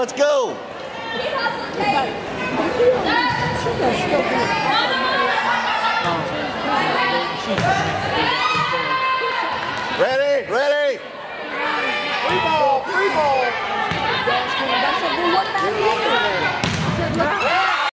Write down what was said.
let's go. Ready, ready.